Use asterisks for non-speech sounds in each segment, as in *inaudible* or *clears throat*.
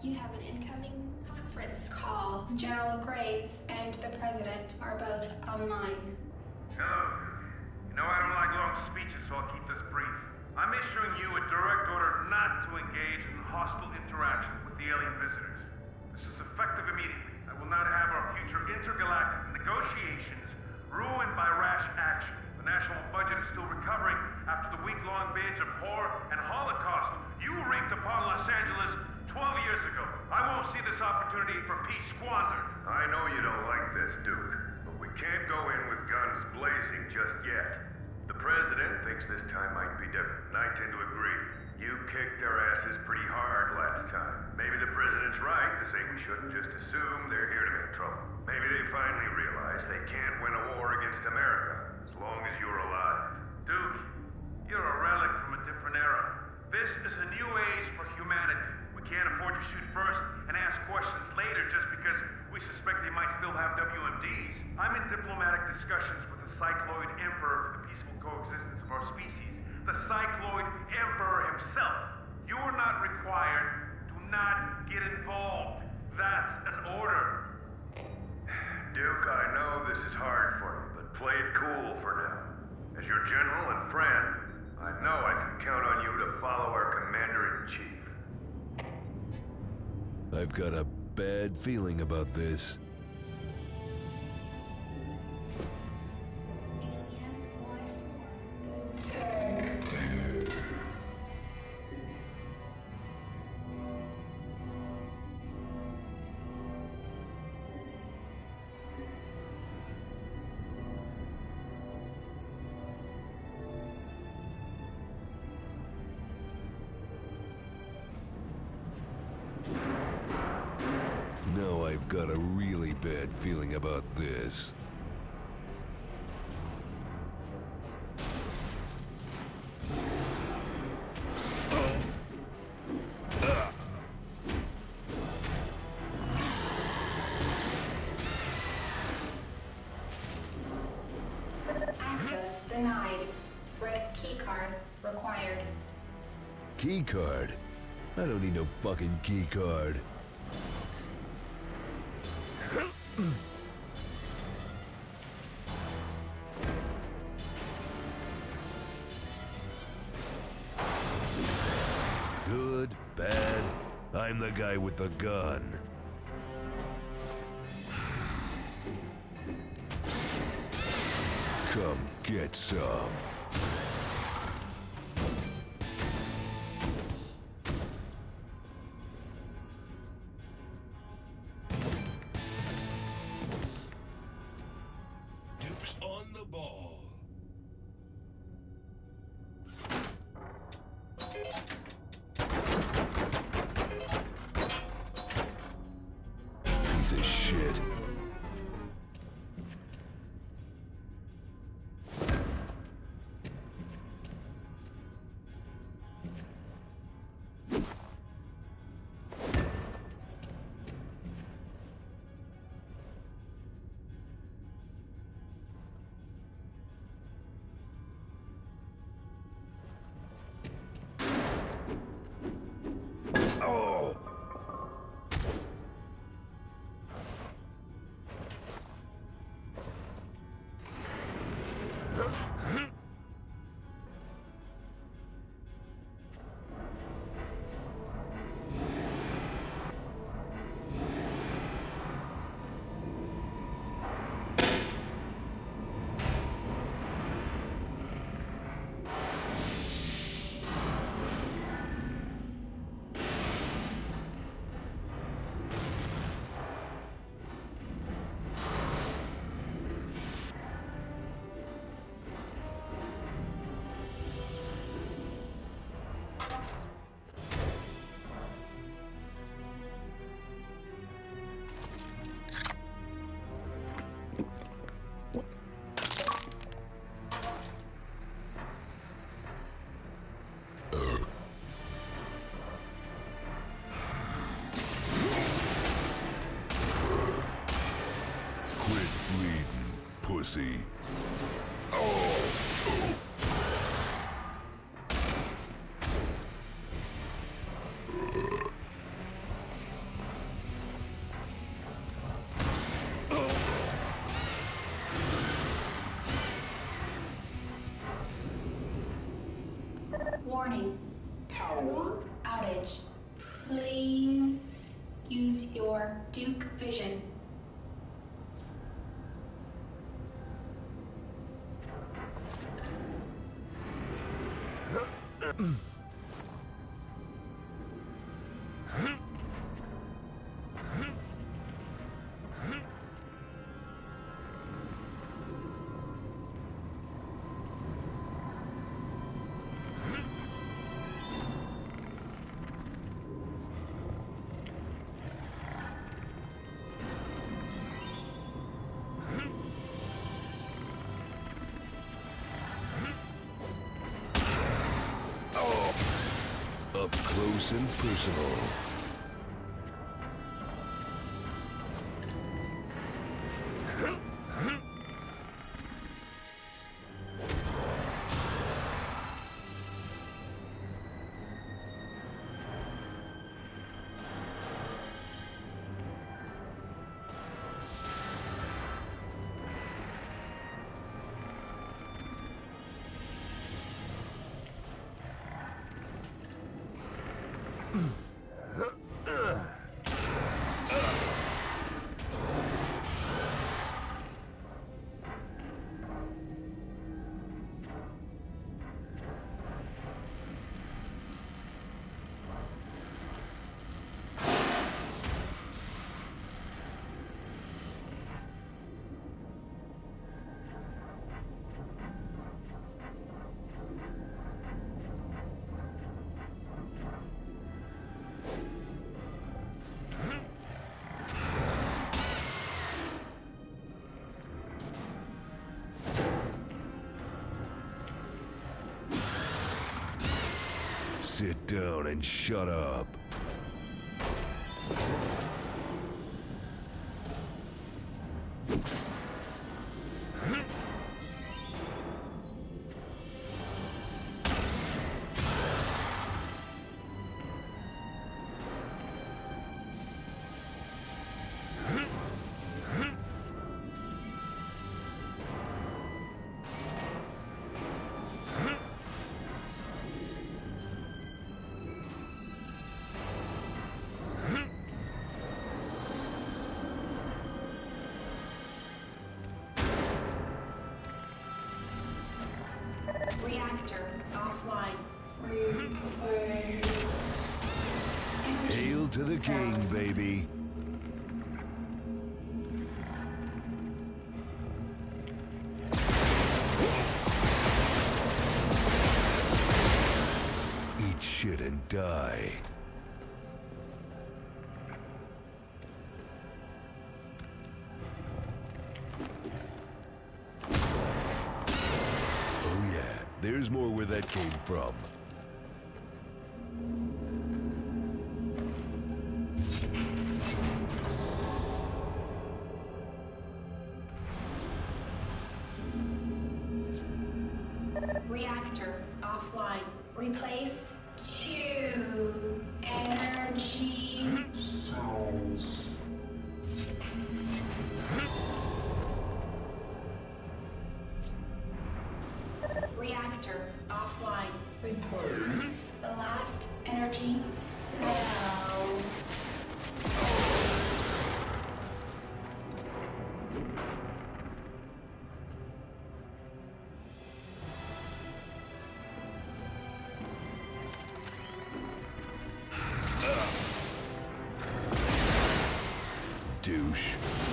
You have an incoming conference call. General Graves and the President are both online. Hello. You know I don't like long speeches, so I'll keep this brief. I'm issuing you a direct order not to engage in hostile interaction with the alien visitors. This is effective immediately. I will not have our future intergalactic negotiations ruined by rash action. The national budget is still recovering after the week-long binge of horror and holocaust you reaped upon Los Angeles 12 years ago. I won't see this opportunity for peace squandered. I know you don't like this, Duke, but we can't go in with guns blazing just yet. The President thinks this time might be different, and I tend to agree. You kicked their asses pretty hard last time. Maybe the President's right to say we shouldn't just assume they're here to make trouble. Maybe they finally realize they can't win a war against America as long as you're alive. Duke, you're a relic from a different era. This is a new age for humanity. We can't afford to shoot first and ask questions later just because we suspect they might still have WMDs. I'm in diplomatic discussions with the Cycloid Emperor for the peaceful coexistence of our species. The Cycloid Emperor himself. You are not required. Do not get involved. That's an order. Duke, I know this is hard for you, but play it cool for now. As your general and friend, I know I can count on you to follow our Commander-in-Chief. I've got a bad feeling about this. Feeling about this. Access denied. Red keycard required. Key card? I don't need no fucking key bad, I'm the guy with the gun. Come get some. Of shit. Pussy. Up close and personal. Mm-hmm. *clears throat* Sit down and shut up. Reactor offline. Hail to the king, baby. Eat shit and die. There's more where that came from. Douche.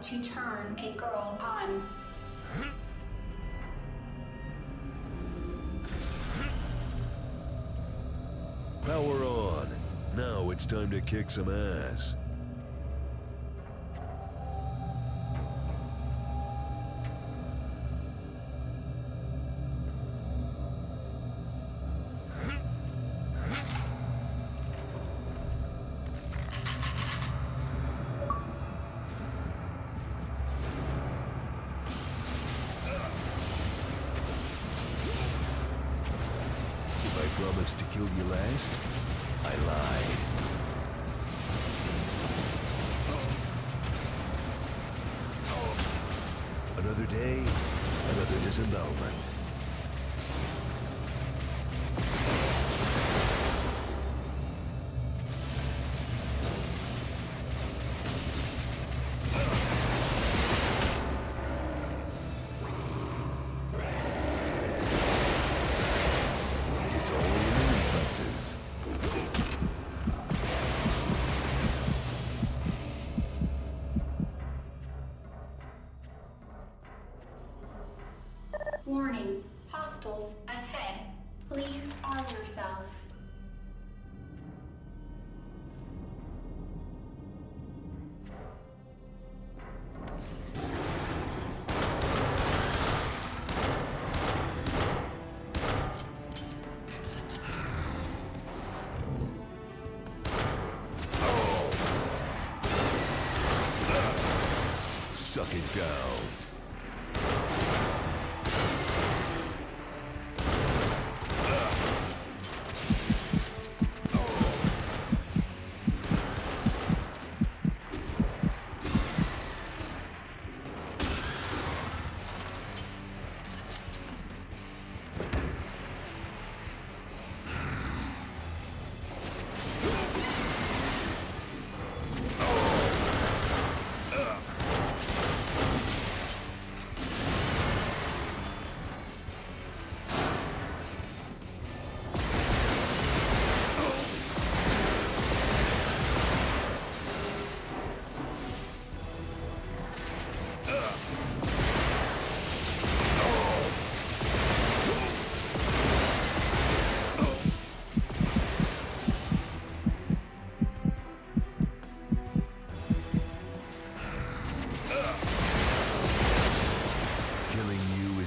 To turn a girl on. Power on. Now it's time to kick some ass. Promised to kill you last, I lied. Another day, another disembowelment. Hostiles ahead. Please arm yourself. Suck it down.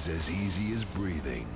Is as easy as breathing.